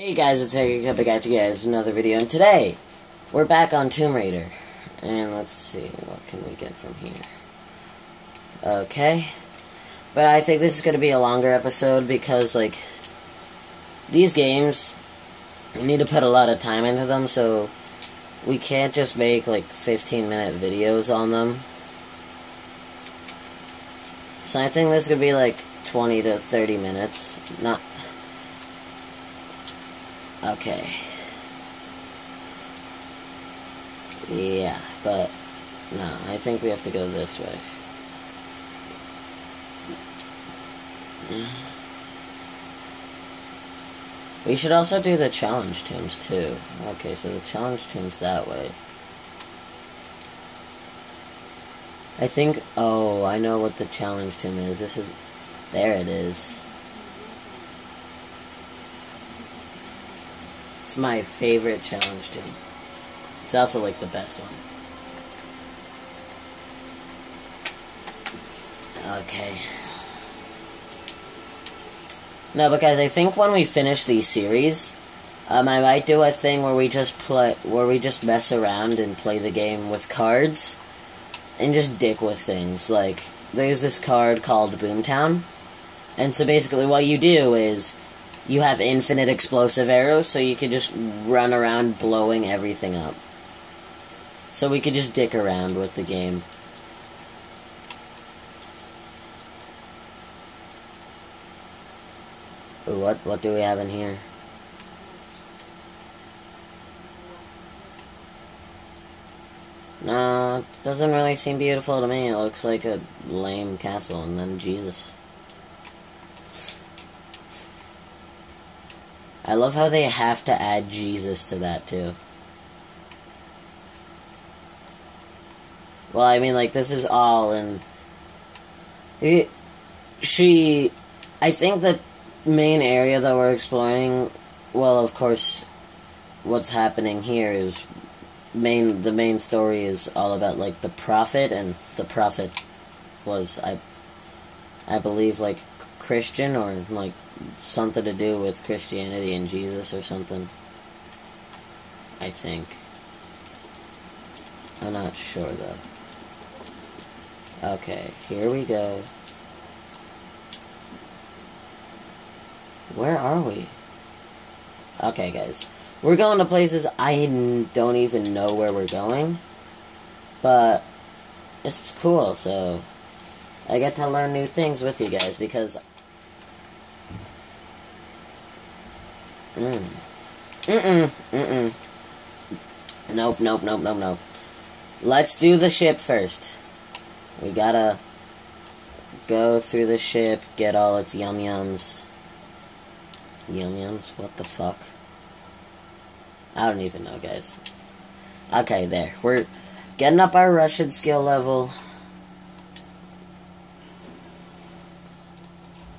Hey guys, it's Eric coming back to you guys another video, and today we're back on Tomb Raider, and let's see what can we get from here. Okay, but I think this is going to be a longer episode because like these games, we need to put a lot of time into them, so we can't just make like 15 minute videos on them. So I think this to be like 20 to 30 minutes, not Okay. Yeah, but no, I think we have to go this way. We should also do the challenge tombs too. Okay, so the challenge tombs that way. I think, oh, I know what the challenge tomb is. This is, there it is. It's my favorite challenge too. It's also like the best one. Okay. No, but guys, I think when we finish these series, um, I might do a thing where we just play, where we just mess around and play the game with cards, and just dick with things. Like, there's this card called Boomtown, and so basically what you do is you have infinite explosive arrows, so you can just run around blowing everything up. So we could just dick around with the game. What what do we have in here? It doesn't really seem beautiful to me. It looks like a lame castle, and then Jesus. I love how they have to add Jesus to that too. Well, I mean, like this is all in. It, she, I think the main area that we're exploring. Well, of course, what's happening here is main. The main story is all about like the prophet, and the prophet was I. I believe like Christian or like something to do with Christianity and Jesus or something. I think. I'm not sure though. Okay, here we go. Where are we? Okay, guys. We're going to places I don't even know where we're going. But it's cool, so I get to learn new things with you guys because Mm. Mm-mm. Mm-mm. Nope, nope, nope, nope, nope. Let's do the ship first. We gotta go through the ship, get all its yum yums. Yum yums? What the fuck? I don't even know, guys. Okay, there. We're getting up our Russian skill level.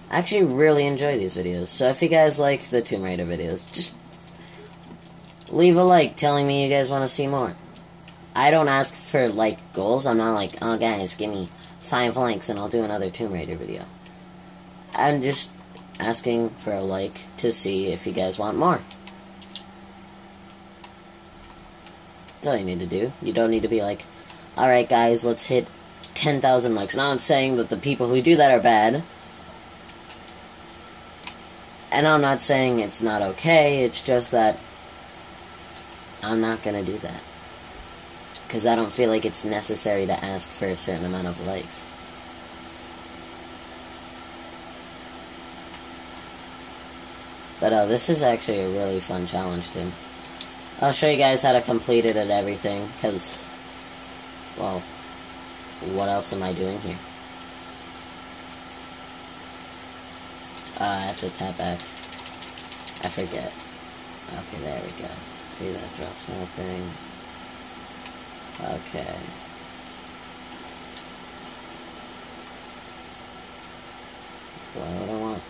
I actually really enjoy these videos. So if you guys like the Tomb Raider videos, just leave a like telling me you guys want to see more. I don't ask for like goals. I'm not like, oh guys, give me five likes and I'll do another Tomb Raider video. I'm just asking for a like to see if you guys want more. That's all you need to do. You don't need to be like, alright guys, let's hit 10,000 likes. Not saying that the people who do that are bad. And I'm not saying it's not okay, it's just that I'm not gonna do that. Because I don't feel like it's necessary to ask for a certain amount of likes. But uh, this is actually a really fun challenge too. I'll show you guys how to complete it and everything, because, well, what else am I doing here? Uh, I have to tap X. I forget. Okay, there we go. See, that drops something. Okay. Why would I want...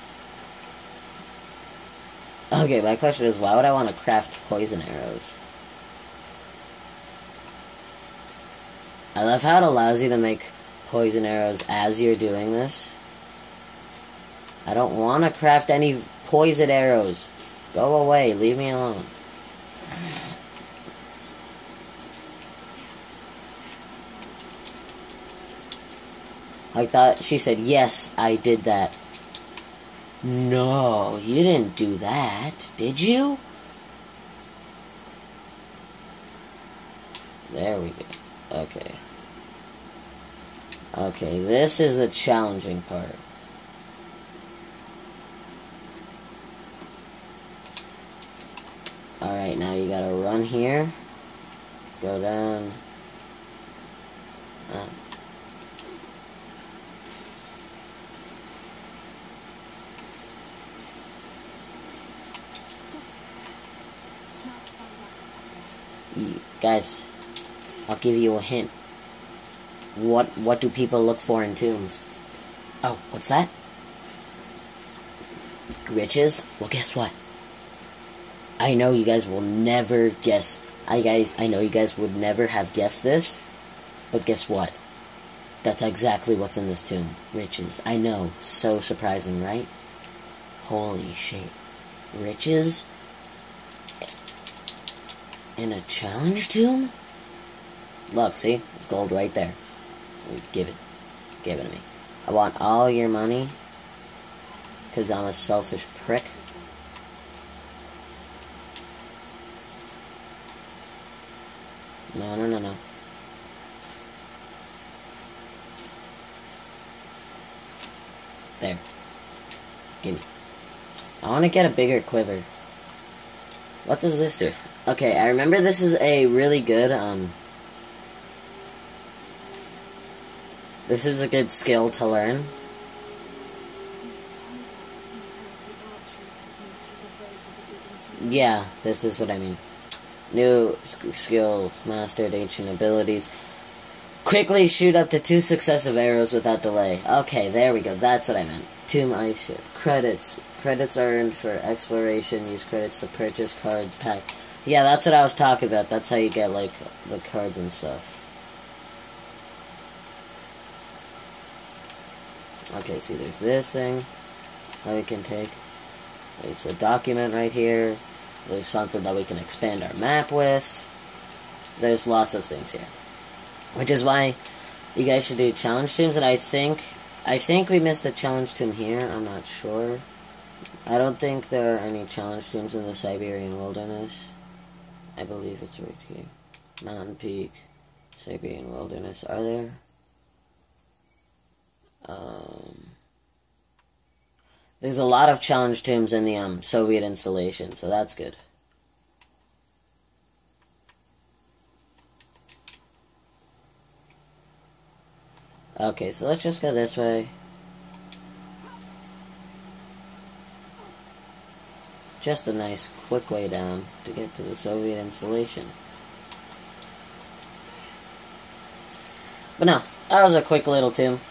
Okay, my question is, why would I want to craft poison arrows? I love how it allows you to make poison arrows as you're doing this. I don't want to craft any poison arrows. Go away. Leave me alone. I thought she said, Yes, I did that. No, you didn't do that, did you? There we go. Okay. Okay, this is the challenging part. Alright, now you gotta run here. Go down. Uh, guys, I'll give you a hint. What what do people look for in tombs? Oh, what's that? Riches? Well, guess what? I know you guys will never guess. I guys, I know you guys would never have guessed this, but guess what? That's exactly what's in this tomb. Riches. I know. So surprising, right? Holy shit. Riches? In a challenge tomb? Look, see? It's gold right there. Give it. Give it to me. I want all your money. Because I'm a selfish prick. No, no, no, no. There. Give me. I want to get a bigger quiver. What does this do? Okay, I remember this is a really good, um... This is a good skill to learn. Yeah, this is what I mean. New skill, mastered ancient abilities. Quickly shoot up to two successive arrows without delay. Okay, there we go. That's what I meant. Tomb Ice Ship. Credits. Credits earned for exploration. Use credits to purchase cards pack. Yeah, that's what I was talking about. That's how you get, like, the cards and stuff. Okay, see, there's this thing that we can take. There's a document right here. There's something that we can expand our map with. There's lots of things here. Which is why you guys should do challenge teams, and I think I think we missed a challenge tomb here, I'm not sure. I don't think there are any challenge tombs in the Siberian wilderness. I believe it's right here. Mountain Peak, Siberian wilderness. Are there? Um, there's a lot of challenge tombs in the um, Soviet installation, so that's good. Okay, so let's just go this way. Just a nice, quick way down to get to the Soviet installation. But no, that was a quick little tomb.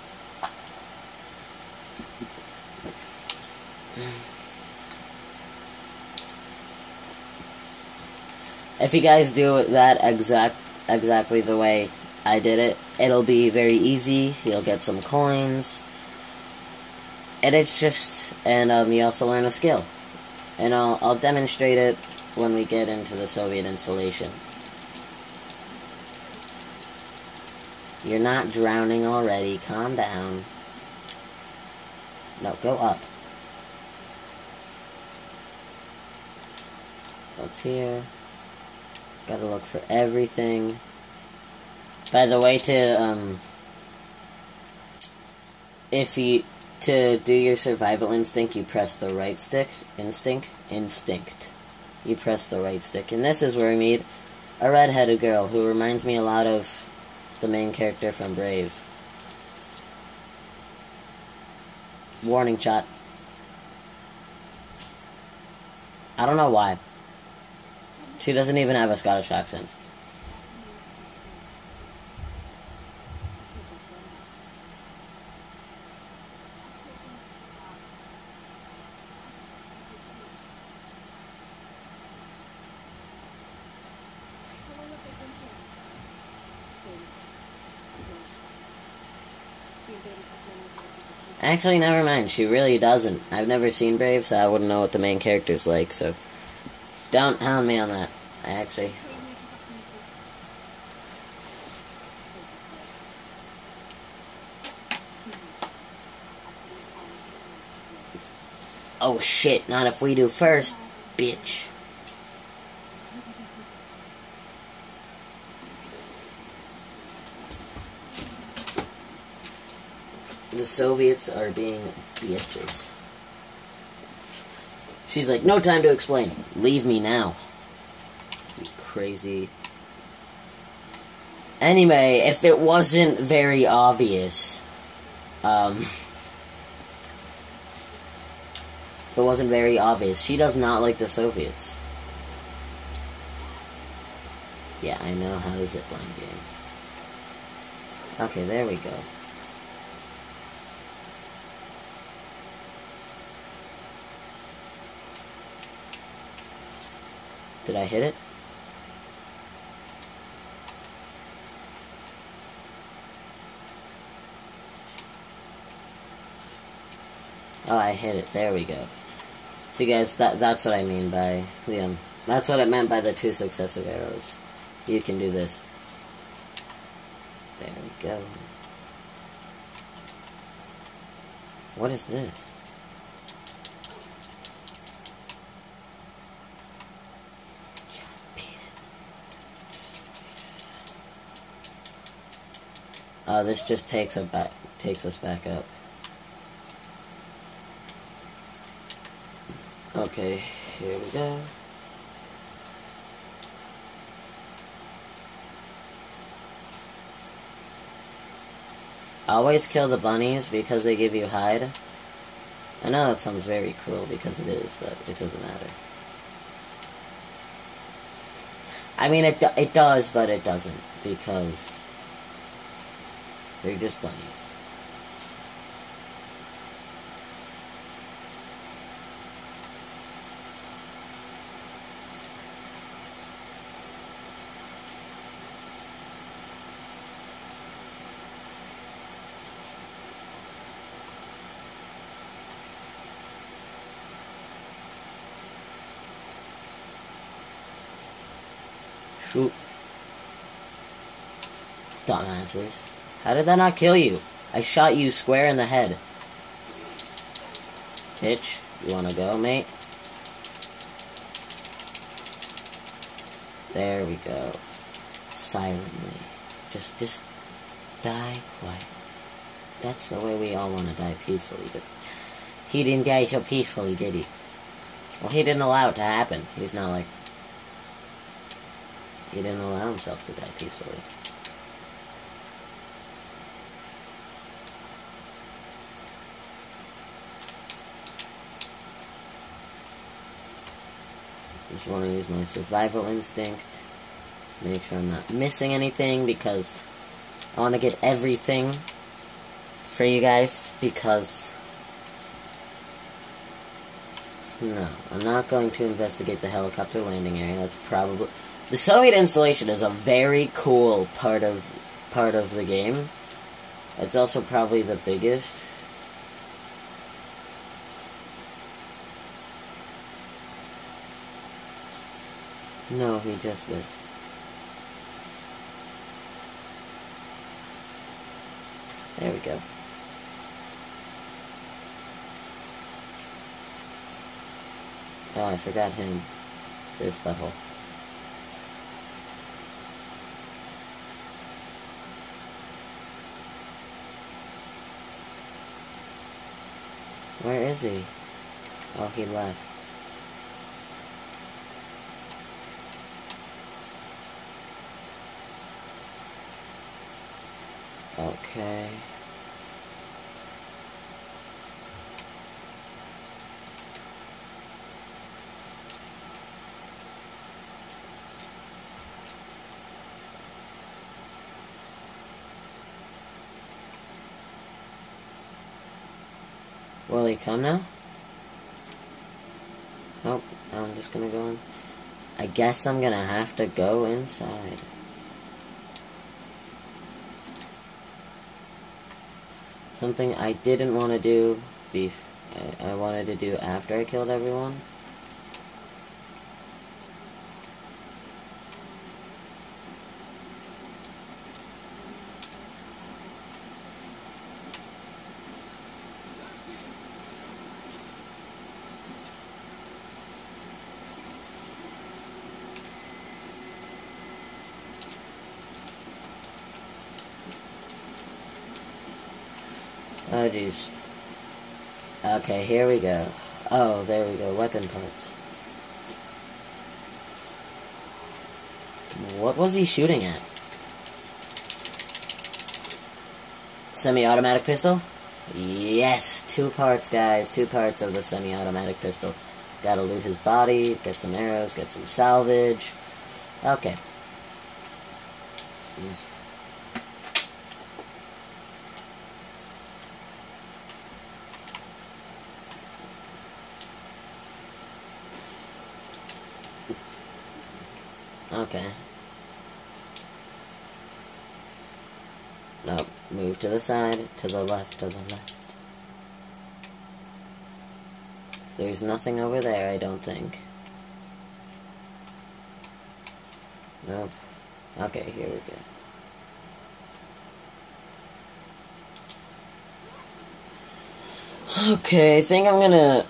If you guys do that exact exactly the way I did it, it'll be very easy. You'll get some coins. And it's just, and um, you also learn a skill. And I'll, I'll demonstrate it when we get into the Soviet installation. You're not drowning already. Calm down. No, go up. What's here? Gotta look for everything. By the way, to, um... If you... To do your survival instinct, you press the right stick. Instinct? Instinct. You press the right stick. And this is where we meet a red-headed girl who reminds me a lot of the main character from Brave. Warning shot. I don't know why. She doesn't even have a Scottish accent. Actually, never mind. She really doesn't. I've never seen Brave, so I wouldn't know what the main character's like, so... Don't hound me on that. I actually. Oh shit, not if we do first, bitch. The Soviets are being bitches. She's like, no time to explain. Leave me now. You crazy. Anyway, if it wasn't very obvious, um, if it wasn't very obvious, she does not like the Soviets. Yeah, I know how to zipline game. Okay, there we go. Did I hit it? Oh, I hit it. There we go. See, guys, that that's what I mean by Liam. That's what I meant by the two successive arrows. You can do this. There we go. What is this? Uh, this just takes us back, takes us back up. Okay, here we go. Always kill the bunnies because they give you hide. I know that sounds very cruel because it is, but it doesn't matter. I mean, it, it does, but it doesn't because they're just bunnies. Shoot. Dumbasses. How did that not kill you? I shot you square in the head. Pitch, you wanna go, mate? There we go. Silently. Just, just die quiet. That's the way we all want to die peacefully, but he didn't die so peacefully, did he? Well, he didn't allow it to happen. He's not like... He didn't allow himself to die peacefully. Just want to use my survival instinct. Make sure I'm not missing anything because I want to get everything for you guys because no, I'm not going to investigate the helicopter landing area. That's probably the Soviet installation is a very cool part of part of the game. It's also probably the biggest. No, he just missed. There we go. Oh, I forgot him. This butthole. Where is he? Oh, he left. Okay. Will he come now? Nope, I'm just gonna go in. I guess I'm gonna have to go inside. Something I didn't want to do beef I, I wanted to do after I killed everyone Oh, jeez. Okay, here we go. Oh, there we go. Weapon parts. What was he shooting at? Semi-automatic pistol? Yes, two parts, guys. Two parts of the semi-automatic pistol. Gotta loot his body, get some arrows, get some salvage. Okay. Okay. No, move to the side, to the left, to the left. There's nothing over there, I don't think. Nope. Okay, here we go. Okay, I think I'm gonna...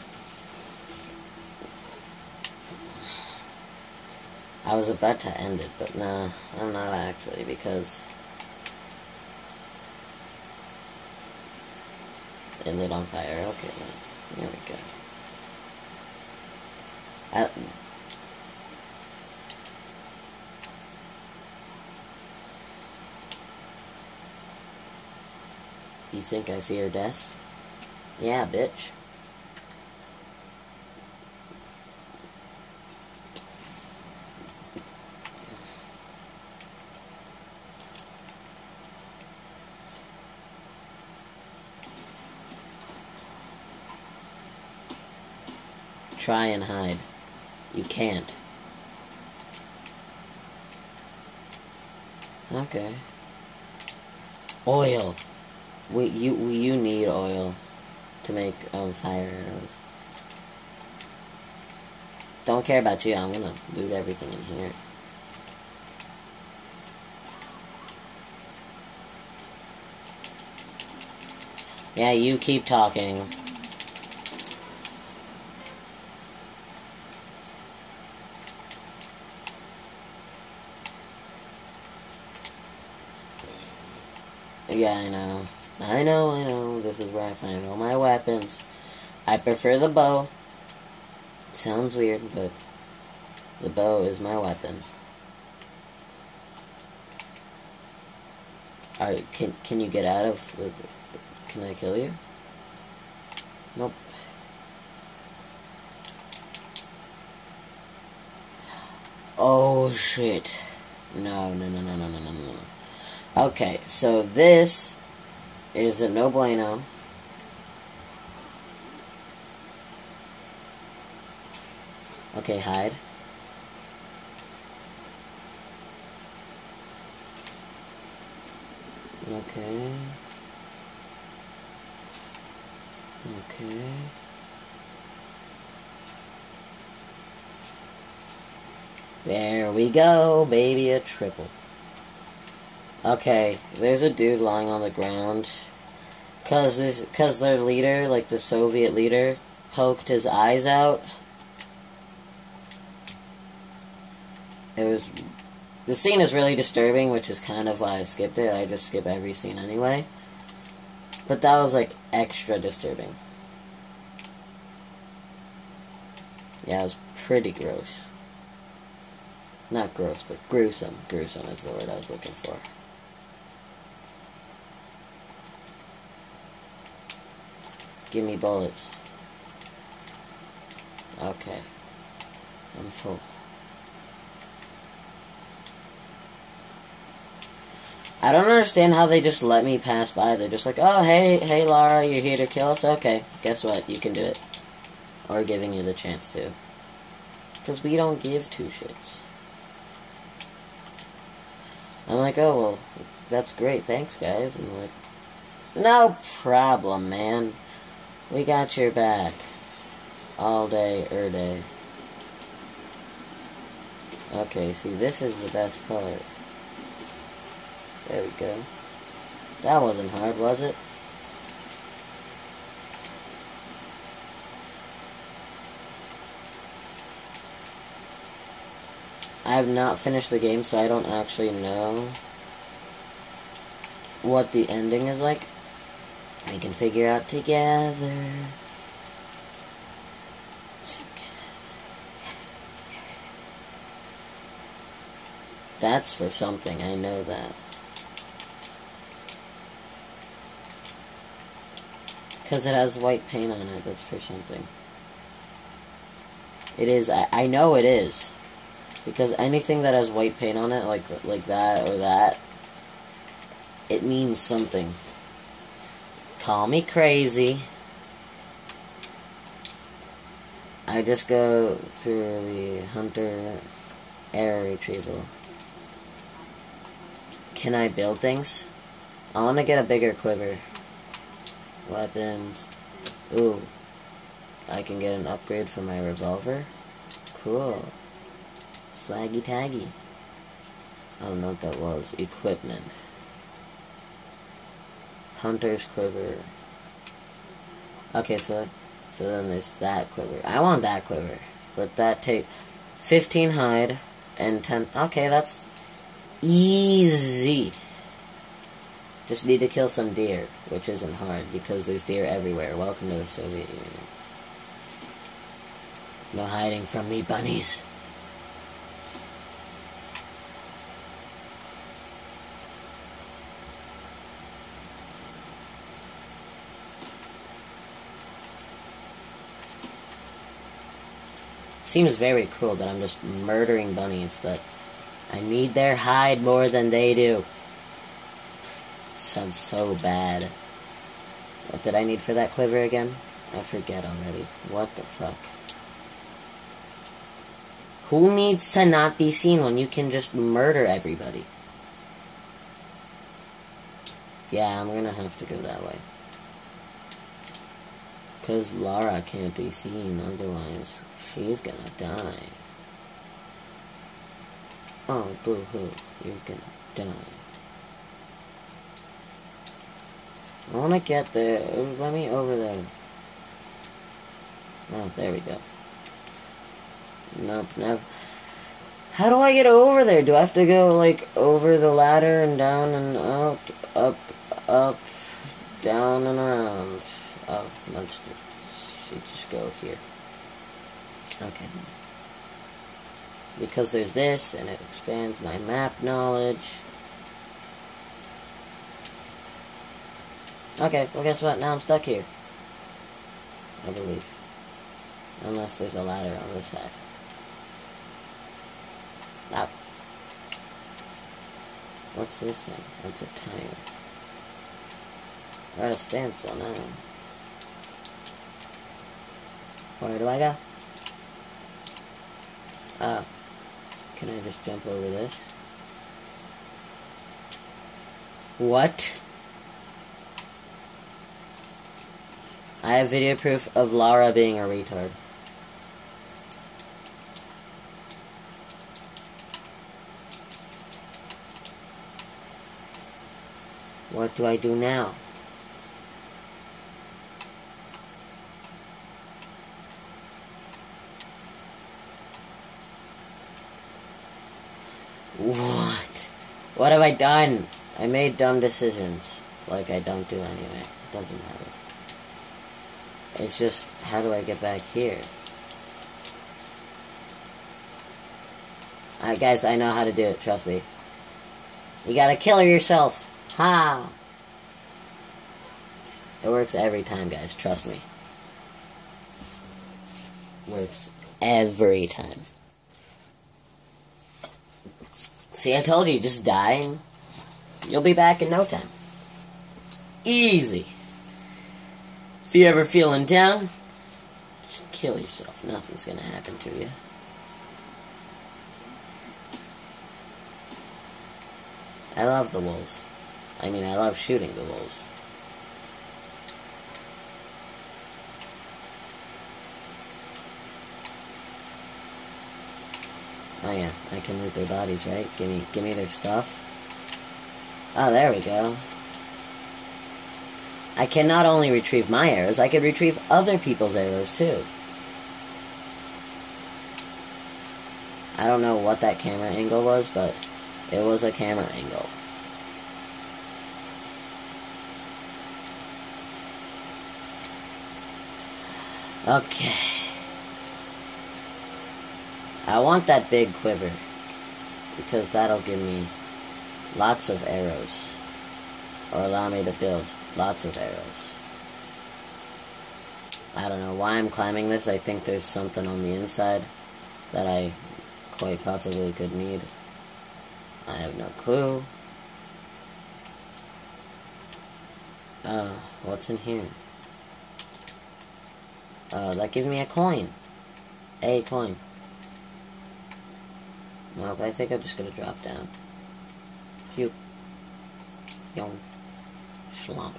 I was about to end it, but no, I'm not actually, because... It lit on fire. Okay, there we go. Uh, you think I fear death? Yeah, bitch. Try and hide. You can't. Okay. Oil. We you we, you need oil to make um fire arrows. Don't care about you. I'm gonna loot everything in here. Yeah, you keep talking. Yeah, I know. I know, I know. This is where I find all my weapons. I prefer the bow. Sounds weird, but the bow is my weapon. Alright, can can you get out of the can I kill you? Nope. Oh shit. No, no, no, no, no, no, no, no. Okay, so this is a no bueno. Okay, hide. Okay. Okay. There we go, baby, a triple. Okay, there's a dude lying on the ground. Cause this, cause their leader, like the Soviet leader, poked his eyes out. It was, the scene is really disturbing, which is kind of why I skipped it. I just skip every scene anyway. But that was like extra disturbing. Yeah, it was pretty gross. Not gross, but gruesome. Gruesome is the word I was looking for. Give me bullets. Okay. I'm full. I don't understand how they just let me pass by. They're just like, oh, hey, hey, Lara, you're here to kill us? Okay, guess what? You can do it. Or giving you the chance to. Because we don't give two shits. I'm like, oh, well, that's great. Thanks, guys. And like, no problem, man. We got your back. All day, er day. Okay, see, this is the best part. There we go. That wasn't hard, was it? I have not finished the game, so I don't actually know what the ending is like. We can figure out together. That's for something, I know that. Because it has white paint on it, that's for something. It is, I, I know it is. Because anything that has white paint on it, like like that or that, it means something. Call me crazy. I just go through the hunter arrow retrieval. Can I build things? I want to get a bigger quiver. Weapons. Ooh. I can get an upgrade for my revolver. Cool. Swaggy taggy. I don't know what that was. Equipment. Hunter's quiver. Okay, so so then there's that quiver. I want that quiver. But that take 15 hide and 10 Okay, that's Easy. Just need to kill some deer, which isn't hard because there's deer everywhere. Welcome to the Soviet Union. No hiding from me, bunnies. Seems very cruel that I'm just murdering bunnies, but I need their hide more than they do. Sounds so bad. What did I need for that quiver again? I forget already. What the fuck? Who needs to not be seen when you can just murder everybody? Yeah, I'm gonna have to go that way. Because Lara can't be seen, otherwise she's gonna die. Oh, boo-hoo. You're gonna die. I wanna get there. Let me over there. Oh, there we go. Nope, nope. How do I get over there? Do I have to go, like, over the ladder and down and up, up, up, down and around? Oh, let's just, just go here. Okay because there's this and it expands my map knowledge. Okay, well guess what? Now I'm stuck here. I believe. Unless there's a ladder on this side. Now. What's this thing? That's a timer. We're at a standstill now. Where do I go? Oh. Can I just jump over this? What? I have video proof of Lara being a retard. What do I do now? What? What have I done? I made dumb decisions. Like I don't do anyway. It doesn't matter. It's just, how do I get back here? Alright guys, I know how to do it, trust me. You gotta kill yourself. Ha! It works every time, guys, trust me. Works every time. See, I told you, just die and you'll be back in no time. Easy. If you're ever feeling down, just kill yourself. Nothing's gonna happen to you. I love the wolves. I mean, I love shooting the wolves. Oh yeah, I can loot their bodies, right? Give me, give me their stuff. Oh, there we go. I can not only retrieve my arrows, I can retrieve other people's arrows too. I don't know what that camera angle was, but it was a camera angle. Okay. I want that big quiver. Because that'll give me lots of arrows. Or allow me to build lots of arrows. I don't know why I'm climbing this. I think there's something on the inside that I quite possibly could need. I have no clue. Uh, what's in here? Uh, that gives me a coin. A coin. Nope, I think I'm just gonna drop down. Phew. Yon. Slump.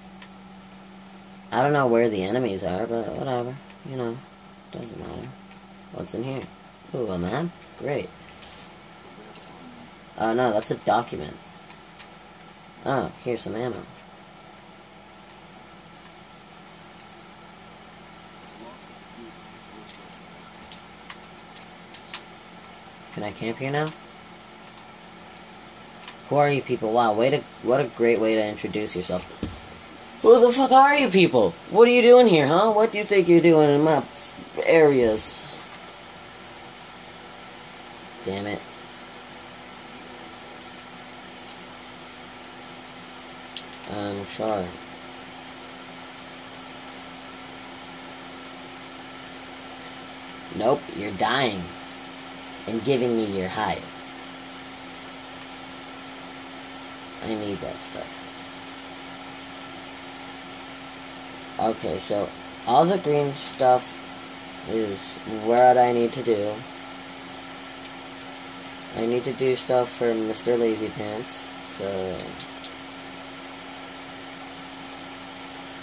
I don't know where the enemies are, but whatever. You know, doesn't matter. What's in here? Ooh, a map? Great. Oh, no, that's a document. Oh, here's some ammo. Can I camp here now? Who are you people? Wow, way to, what a great way to introduce yourself. Who the fuck are you people? What are you doing here, huh? What do you think you're doing in my areas? Damn it. I'm sure. Nope, you're dying. And giving me your hide. I need that stuff. Okay, so all the green stuff is what I need to do. I need to do stuff for Mr. Lazy Pants, so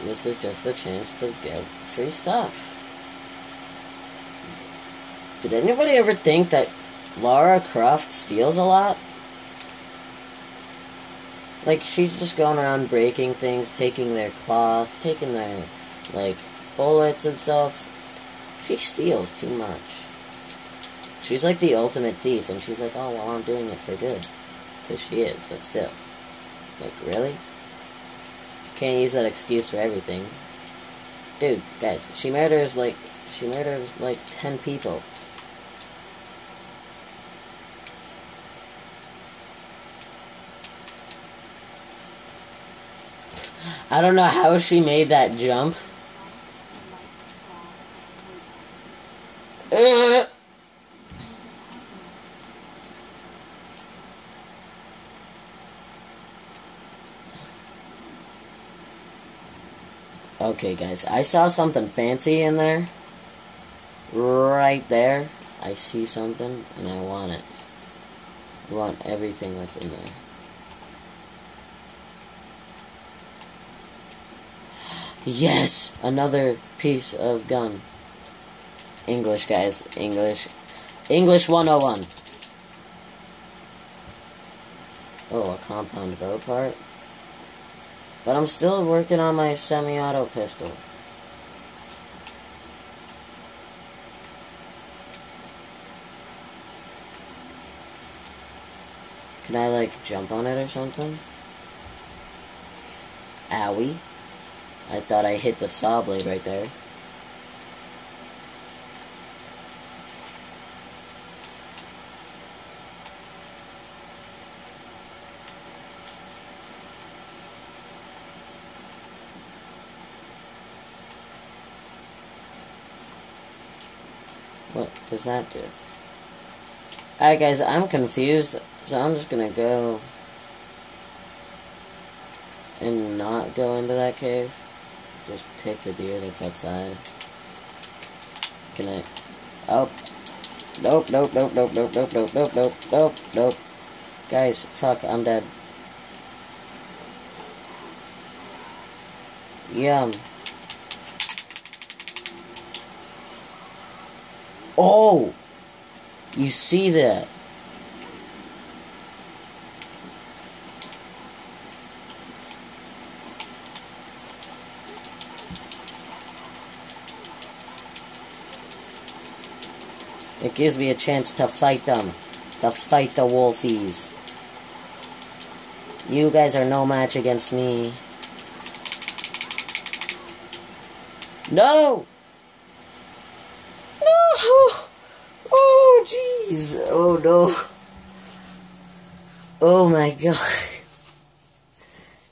this is just a chance to get free stuff. Did anybody ever think that Lara Croft steals a lot? Like, she's just going around breaking things, taking their cloth, taking their, like, bullets and stuff. She steals too much. She's like the ultimate thief, and she's like, oh, well, I'm doing it for good. Because she is, but still. Like, really? Can't use that excuse for everything. Dude, guys, she murders, like, she murders, like, 10 people. I don't know how she made that jump. Uh. Okay, guys, I saw something fancy in there. Right there. I see something, and I want it. I want everything that's in there. Yes! Another piece of gun. English, guys. English. English 101. Oh, a compound bow part. But I'm still working on my semi-auto pistol. Can I, like, jump on it or something? Owie. I thought I hit the saw blade right there. What does that do? Alright guys, I'm confused, so I'm just gonna go and not go into that cave. Just take the deer that's outside. Can I? Oh. Nope, nope, nope, nope, nope, nope, nope, nope, nope, nope, nope. Guys, fuck, I'm dead. Yum. Oh! You see that? It gives me a chance to fight them. To fight the wolfies. You guys are no match against me. No! Oh, oh, jeez. Oh, no. Oh, my God.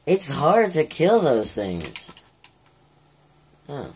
It's hard to kill those things. Oh.